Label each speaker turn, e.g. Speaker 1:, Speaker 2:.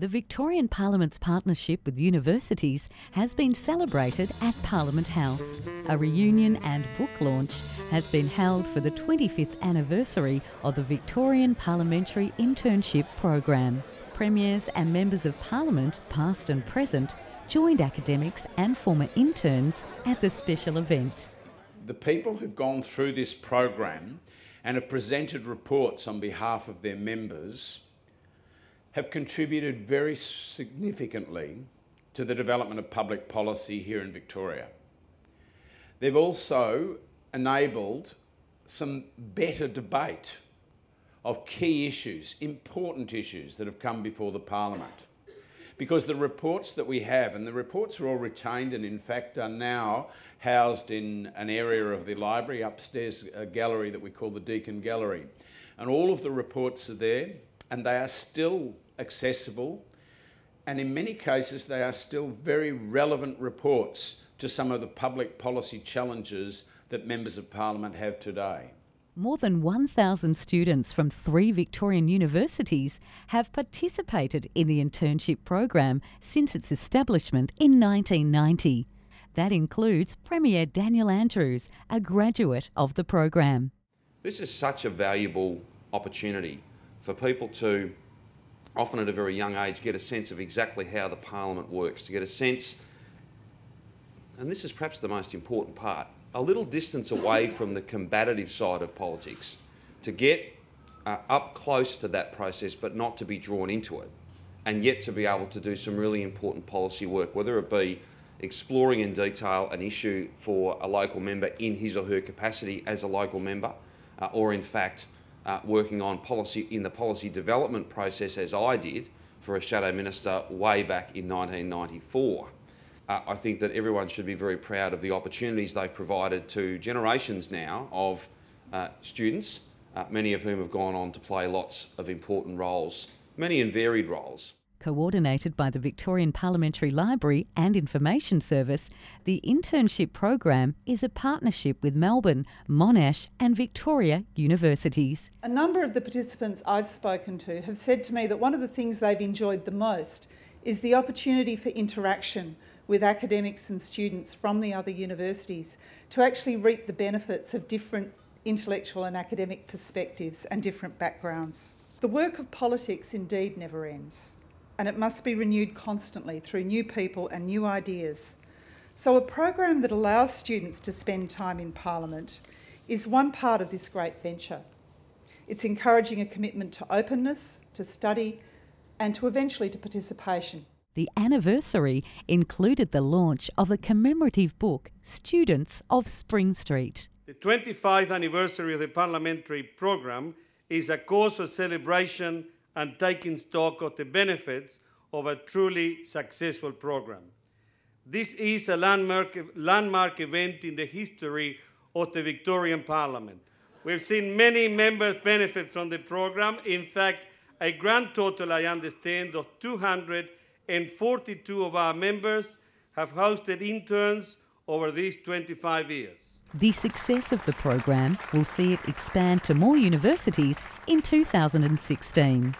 Speaker 1: The Victorian Parliament's partnership with universities has been celebrated at Parliament House. A reunion and book launch has been held for the 25th anniversary of the Victorian Parliamentary Internship Program. Premiers and members of Parliament, past and present, joined academics and former interns at the special event.
Speaker 2: The people who've gone through this program and have presented reports on behalf of their members have contributed very significantly to the development of public policy here in Victoria. They've also enabled some better debate of key issues, important issues that have come before the Parliament. Because the reports that we have, and the reports are all retained and in fact are now housed in an area of the library, upstairs a gallery that we call the Deakin Gallery. And all of the reports are there and they are still accessible. And in many cases, they are still very relevant reports to some of the public policy challenges that members of parliament have today.
Speaker 1: More than 1,000 students from three Victorian universities have participated in the internship program since its establishment in 1990. That includes Premier Daniel Andrews, a graduate of the program.
Speaker 3: This is such a valuable opportunity for people to, often at a very young age, get a sense of exactly how the parliament works, to get a sense, and this is perhaps the most important part, a little distance away from the combative side of politics, to get uh, up close to that process but not to be drawn into it, and yet to be able to do some really important policy work, whether it be exploring in detail an issue for a local member in his or her capacity as a local member, uh, or in fact uh, working on policy in the policy development process as I did for a shadow minister way back in 1994. Uh, I think that everyone should be very proud of the opportunities they've provided to generations now of uh, students, uh, many of whom have gone on to play lots of important roles, many in varied roles.
Speaker 1: Coordinated by the Victorian Parliamentary Library and Information Service, the internship program is a partnership with Melbourne, Monash, and Victoria universities.
Speaker 4: A number of the participants I've spoken to have said to me that one of the things they've enjoyed the most is the opportunity for interaction with academics and students from the other universities to actually reap the benefits of different intellectual and academic perspectives and different backgrounds. The work of politics indeed never ends and it must be renewed constantly through new people and new ideas. So, a program that allows students to spend time in Parliament is one part of this great venture. It's encouraging a commitment to openness, to study, and to eventually to participation.
Speaker 1: The anniversary included the launch of a commemorative book, Students of Spring Street.
Speaker 5: The 25th anniversary of the parliamentary programme is a cause for celebration and taking stock of the benefits of a truly successful program. This is a landmark, landmark event in the history of the Victorian Parliament. We've seen many members benefit from the program. In fact, a grand total, I understand, of 242 of our members have hosted interns over these 25 years.
Speaker 1: The success of the program will see it expand to more universities in 2016.